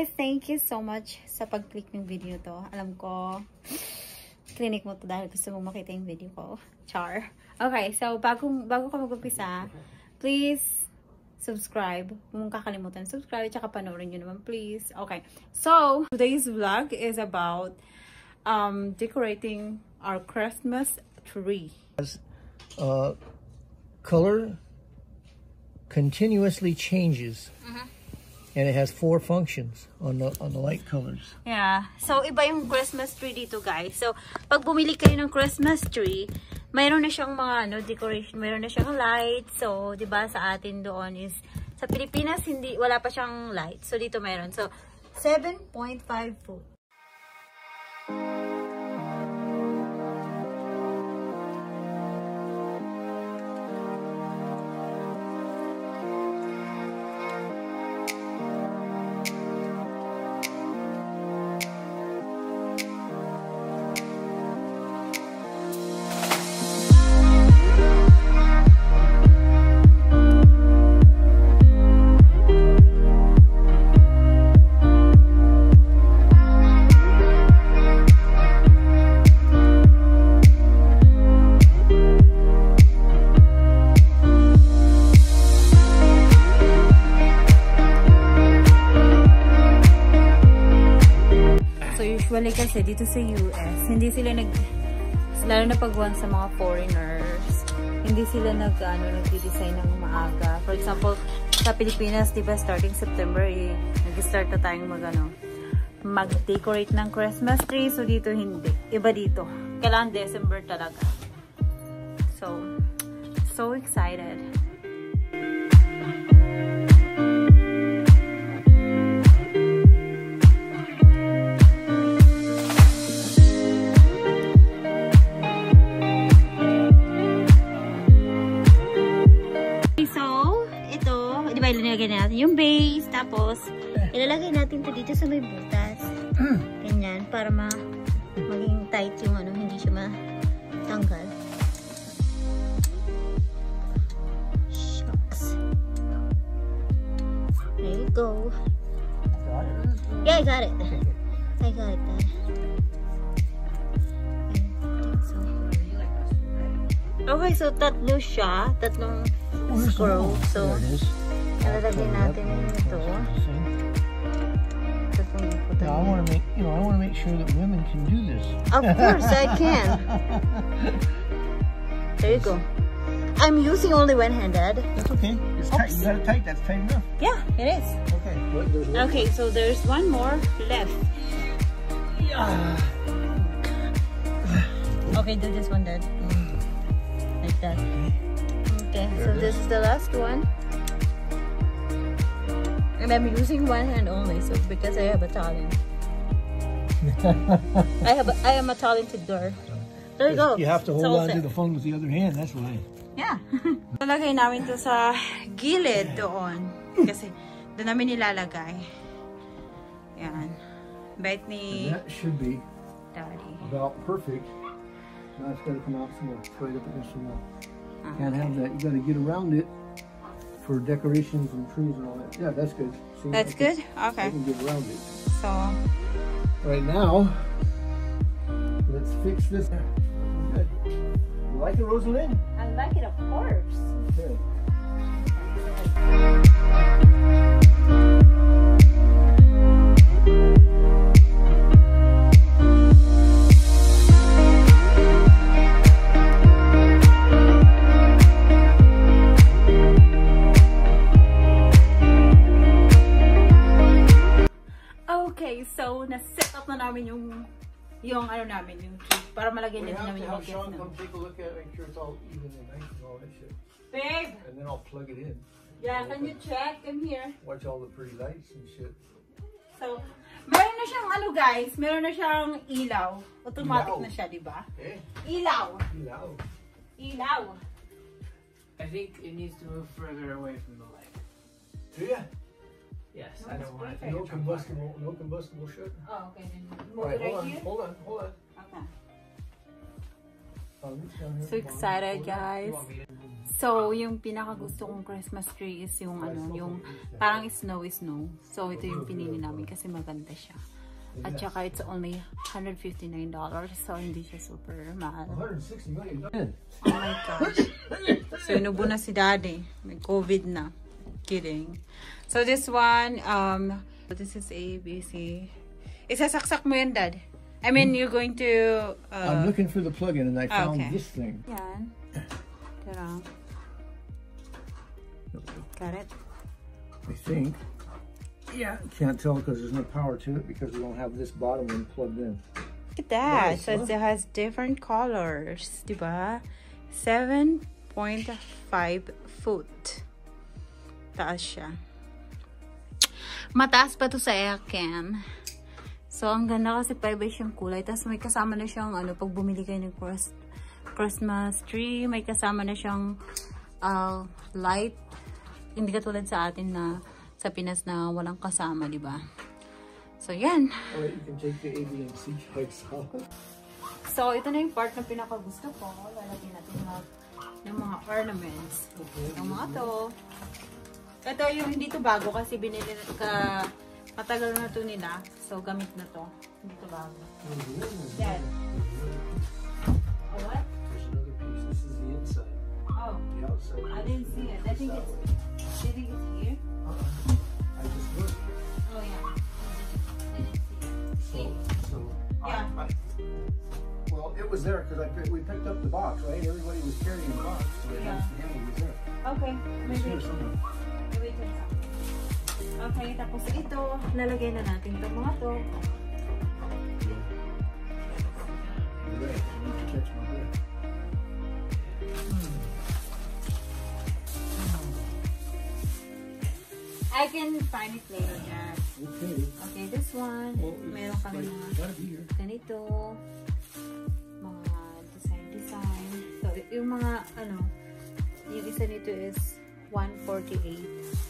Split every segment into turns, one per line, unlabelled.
guys, thank you so much sa pag-click ng video to. Alam ko, clinic mo to dahil gusto mo makita yung video ko. Char. Okay, so bago, bago ka mag-upisa, please subscribe. Huwag mong kakalimutan subscribe, tsaka panoorin nyo naman, please. Okay, so today's vlog is about um, decorating our Christmas tree.
uh, color continuously changes and it has four functions on the on the light colors
Yeah. So, iba yung Christmas tree dito, guys. So, pag bumili kayo ng Christmas tree, mayroon na siyang mga ano, decoration, mayroon na siyang light. So, 'di ba sa atin doon is sa Pilipinas hindi wala pa siyang light. So, dito mayroon. So, 7.5 foot. Kasi dito sa US, hindi sila nag, lalo na pag sa mga foreigners, hindi sila nag, ano, nag-design ng maaga. For example, sa Pilipinas, di ba, starting September, eh, nag-start na tayong mag, ano, mag-decorate ng Christmas tree. So, dito hindi. Iba dito. Kailangan December talaga. So, so excited. Yung base, tapos, ilalagay natin to dito sa may butas. Ganyan, para ma maging tight yung ano, hindi siya matanggal. Shucks. There you go. Yeah, I got it. I got it, Dad. So. Okay, so tatlo siya. Tatlong scroll. So,
there it is
Ilalagay natin ito.
Now i want to make you know i want to make sure that women can do this
Of course, I can. There you go. I'm using only one hand, Dad.
that's okay it's tight you got it tight that's tight enough
Yeah, it is.
okay.
Okay, so there's one more left. Okay, do this one, Dad. Mm. Like that. Okay, so this is the last one. And I'm using one hand only, so because I have a talent. I have a, I am a talented girl. There you go.
you have to hold on to the phone with the other hand that's why
Yeah. Lalagay namin to sa gilid doon. Kasi doon namin nilalagay. Yan. Bait ni
that should be
Daddy.
about perfect now it's got to come out some more right up against the wall
Ah,
can't have that you got to get around it for decorations and trees and all that yeah that's good See,
That's
I can-
good?
I
Okay.
can get around it
So,
right now. Let's fix this. Good. You like it, Rosalind?
I like it of course.
Good.
Okay, so na-set up na namin yung yung ano namin, yung cake para malagyan din
have
namin
to
yung
have
gift
Sean
na.
come take a look at it, make sure it's all even and nice and all that shit.
Babe,
And then I'll plug it in.
yeah, can you check? Come here.
Watch all the pretty lights and shit.
So, meron na siyang ano guys, meron na siyang ilaw. Automatic
Ilaw.
na siya, di ba?
Okay.
Ilaw.
Now.
Ilaw.
I think it needs to move further away from the light.
Do ya?
Yes,
No,
I
it's
don't want it
perfect.
No combustible, no combustible shit.
Oh, okay. Then
All
move
right,
it right
hold on,
here.
hold on, hold on.
Okay.
Down here
So
bottom.
excited, guys.
want me to move?
So, yung pinaka gusto kong Christmas tree is yung ano, yung parang snowy snow. So, ito yung pinili namin kasi maganda siya. At saka, it's only $159. So, hindi siya super mahal.
160 million.
Oh my gosh. So, inubo na si daddy. May COVID na. Kidding. So, this one, um, this is A, B, C. Isasaksak mo yan, dad. I mean, you're going to,
I'm
uh,
looking for the plug-in and I
Ah,
found
okay.
this thing.
yan. Got it?
I think. Yeah, can't tell because there's no power to it because we don't have this bottom one plugged in.
Look at that.
Nice,
so
huh?
it has different colors. Diba? 7.5 foot. Taas siya. Mataas pa to sa aircam. So, ang ganda kasi five siyang kulay. Tapos may kasama na siyang, ano, pag bumili kayo ng Christ- Christmas tree, may kasama na siyang uh, light. Hindi katulad sa atin na sa Pinas na walang kasama, di ba? So, yan.
Right, you can take the A, B, and C spikes out.
So, ito na yung part na pinakagusto ko. Lalagyan natin mga, yung mga ornaments. Yung mga to. Ito yung hindi to bago kasi binili na ka matagal na to nila. So, gamit na to. Hindi to bago. Yan. Oh, what?
This is the inside.
Oh,
The outside.
I didn't see it. I think it's, I think it's here.
Uh-uh. I just looked.
Oh, yeah. I didn't see it.
So, so
Yeah.
I, I, well, it was there because I we picked up the box, right? Everybody was carrying the box, so it
Yeah.
handle was there.
Okay,
It's
maybe.
here somewhere.
Okay, tapos ito, lalagay na natin itong mga to.
Right. I
can find it later, Dad.
Okay.
Okay, this one,
Well, it's
meron kami mga ganito, mga design-design. So, yung mga, ano, yung isa nito is $148.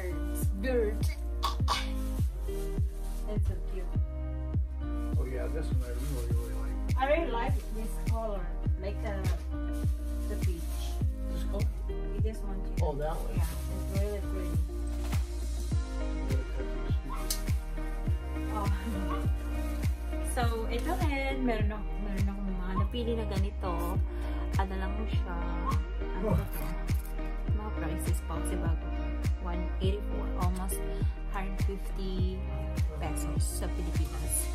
Oh, that one.
Yeah, it's really pretty. Oh. So, ito rin, meron ako, meron ako mga napili na ganito. Ano lang mo siya. Ano ba to? Mga prices pa kasi bago. 184, almost 150 pesos sa Pilipinas.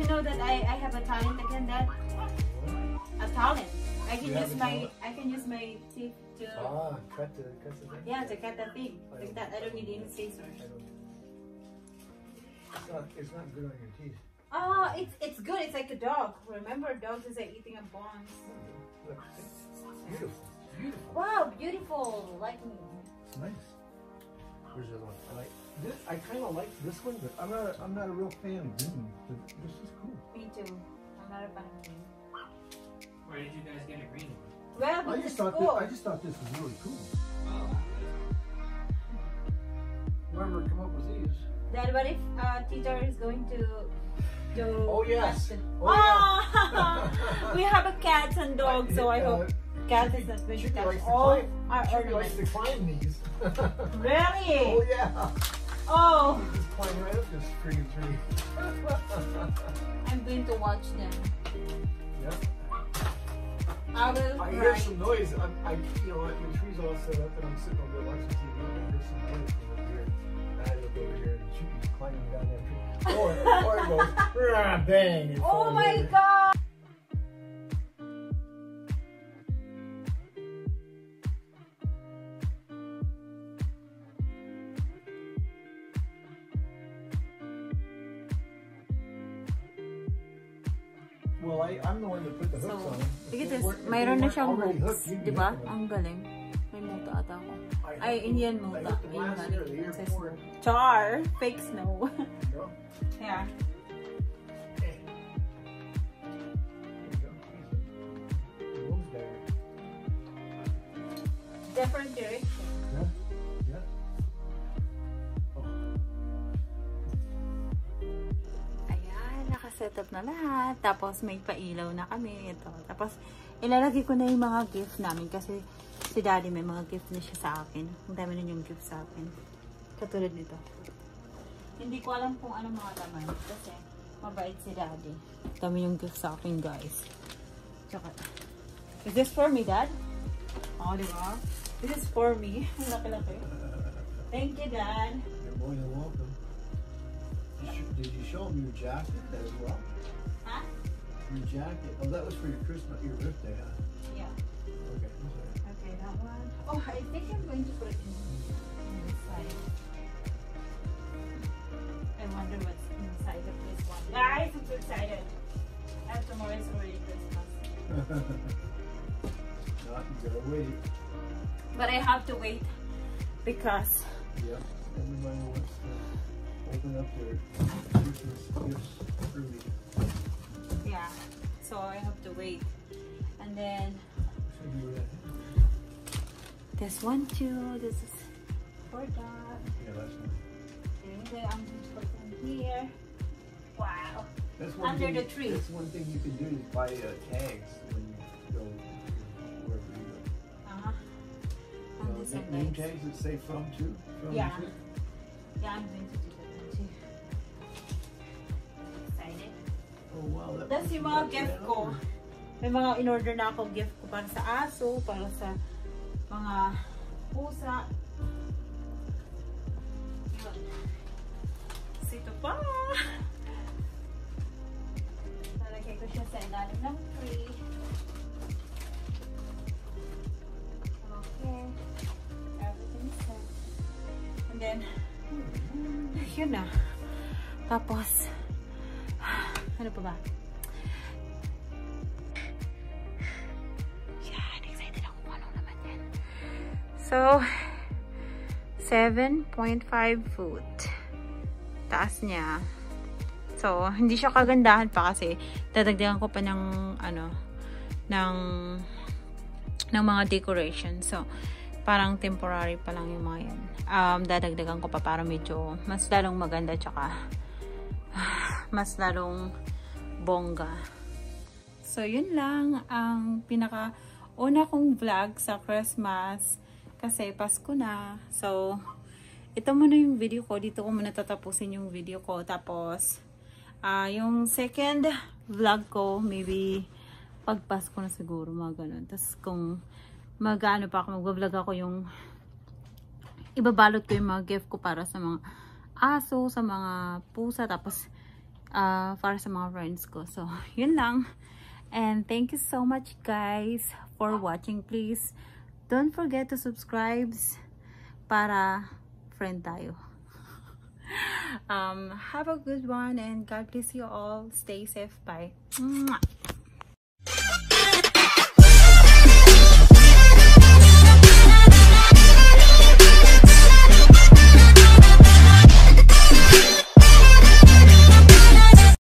You know that I, I have a talent again, Dad? A talent. I can
You
use my? I can use my teeth to
Ah, cut the, cut the thing.
yeah to cut that thing like that. I don't need any scissors.
It's not, it's not good on your teeth.
Oh, it's it's good. It's like a dog. Remember, dogs is like eating a bone.
Look, beautiful. Beautiful.
Wow, beautiful. Like me.
It's nice. Where's the other one? I like this. I kind of like this one, but I'm not. A, I'm not a real fan of green. But this is cool.
Me too. I'm not a fan of green.
Where did you guys get a green one?
Well,
I just thought.
cool.
This, I just thought this was really cool.
Oh,
Whoever come up with these.
Dad, what if uh, teacher is going to do?
Oh, yes.
lesson?
Oh,
Ah! we have a cat and dog, so I hope cat is not going to
Chippy
touch
to
all
climb.
our
Chippy likes to climb these.
Really?
oh yeah.
Oh,
climb right up this freaking tree.
I'm going to watch them.
yeah.
I will.
I hear some noise. I'm, I, you know, the tree's all set up, and I'm sitting over there watching TV, and I hear some noise from over here. And I look over here, and Chippy's climbing down that tree. Or, or it goes, bang.
Oh my
over.
god!
I'm the one that put the hooks
so,
on.
Look at this. Mayroon na siyang hooks. Di ba? Ang galing. May muta ata ako. Ay, Indian muta.
Ayun
nga.
It.
Char! Fake snow. yeah. Different, Jerry. Nakaset up na lahat. Tapos may pailaw na kami. Ito. Tapos ilalagay ko na yung mga gift namin kasi si daddy may mga gift na siya sa akin. Ang dami na yung gift sa akin. Katulad nito. Hindi ko alam kung ano mga laman kasi mabait si daddy. Dami yung gift sa akin guys. Tsaka, is this for me dad? Oo, di ba? This is for me. Ang laki-laki. Thank you dad.
You're welcome. Did you show them your jacket as well?
Ha?
Your jacket. Oh, that was for your Christmas, your birthday, huh?
Yeah.
Okay.
Okay, that one. Oh, I think I'm going to put it in, in this. I wonder what's inside of this one. Guys, I'm so excited. As tomorrow is already Christmas.
Not, you gotta wait.
But I have to wait because
Yep. Everybody wants to open up their Christmas gifts early.
yeah, so I have to wait. And then
So
this one too. This is for that.
Yeah, that's one.
Then I'm going to put them here. Wow.
That's one
Under
thing,
the tree.
That's one thing you can do is buy uh, tags when you go wherever you go.
Uh-huh.
You
And
know,
this
na- name tags that say from to. From
Yeah.
to.
Yeah, I'm going to do
Puts
yung mga gift ko. May mga in-order na ako gift ko para sa aso, para sa mga pusa. So, ito pa. Lalagay ko siya sa ilalim ng tree. Okay. Everything set. And then, yun na. Tapos, ano pa ba? So, 7.5 foot. Taas niya. So, hindi siya kagandahan pa kasi dadagdagan ko pa ng ano, ng ng mga decoration. So, parang temporary pa lang yung mga yan. Um, dadagdagan ko pa para medyo mas lalong maganda tsaka mas lalong bongga. So, yun lang ang pinaka una kong vlog sa Christmas kasi Pasko na. So, ito muna yung video ko. Dito ko muna tatapusin yung video ko. Tapos, ah yung second vlog ko, maybe pag Pasko na siguro, mga ganun. Tapos, kung mag-ano pa ako, mag-vlog ako yung ibabalot ko yung mga gift ko para sa mga aso, sa mga pusa, tapos ah, para sa mga friends ko. So, yun lang. And thank you so much guys for watching. Please don't forget to subscribe para friend tayo. um, have a good one and God bless you all. Stay safe. Bye.